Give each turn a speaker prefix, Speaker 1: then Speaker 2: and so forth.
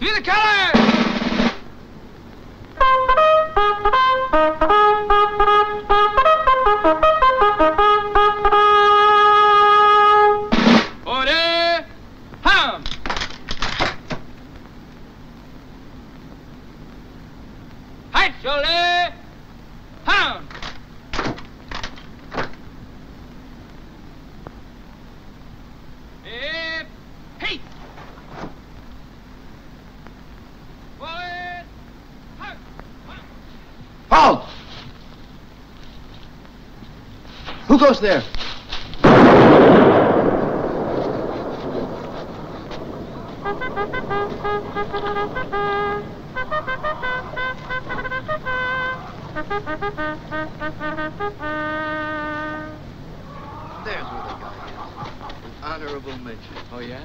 Speaker 1: To the colors! Order! Hum! Hip! Heat! Forward! Hum! Hum!
Speaker 2: Halt! Who goes there? There's where the guy is. Honorable mention.
Speaker 1: Oh, yeah?